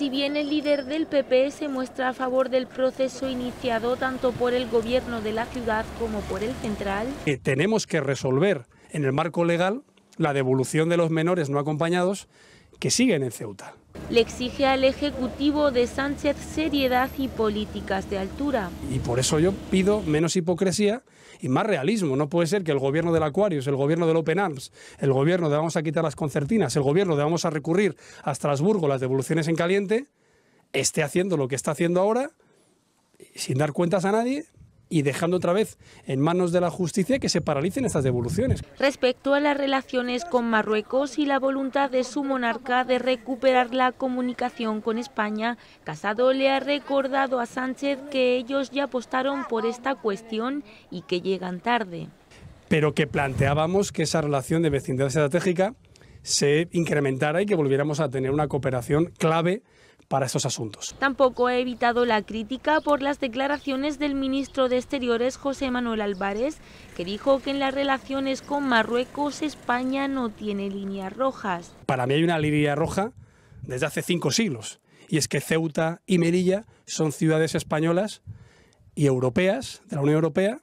Si bien el líder del PP se muestra a favor del proceso iniciado tanto por el gobierno de la ciudad como por el central, que tenemos que resolver en el marco legal la devolución de los menores no acompañados que siguen en Ceuta. Le exige al Ejecutivo de Sánchez seriedad y políticas de altura. Y por eso yo pido menos hipocresía y más realismo. No puede ser que el gobierno del Aquarius, el gobierno del Open Arms, el gobierno de vamos a quitar las concertinas, el gobierno de vamos a recurrir a Estrasburgo las devoluciones en caliente, esté haciendo lo que está haciendo ahora sin dar cuentas a nadie y dejando otra vez en manos de la justicia que se paralicen estas devoluciones. Respecto a las relaciones con Marruecos y la voluntad de su monarca de recuperar la comunicación con España, Casado le ha recordado a Sánchez que ellos ya apostaron por esta cuestión y que llegan tarde. Pero que planteábamos que esa relación de vecindad estratégica se incrementara y que volviéramos a tener una cooperación clave para estos asuntos. Tampoco ha evitado la crítica por las declaraciones del ministro de Exteriores José Manuel Álvarez, que dijo que en las relaciones con Marruecos España no tiene líneas rojas. Para mí hay una línea roja desde hace cinco siglos, y es que Ceuta y Melilla son ciudades españolas y europeas de la Unión Europea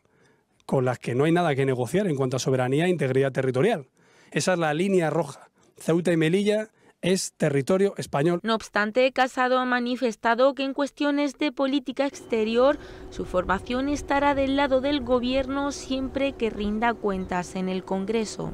con las que no hay nada que negociar en cuanto a soberanía e integridad territorial. Esa es la línea roja. Ceuta y Melilla es territorio español. No obstante, Casado ha manifestado que en cuestiones de política exterior su formación estará del lado del gobierno siempre que rinda cuentas en el Congreso.